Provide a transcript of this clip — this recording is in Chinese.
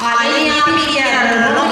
阿呀，你耳。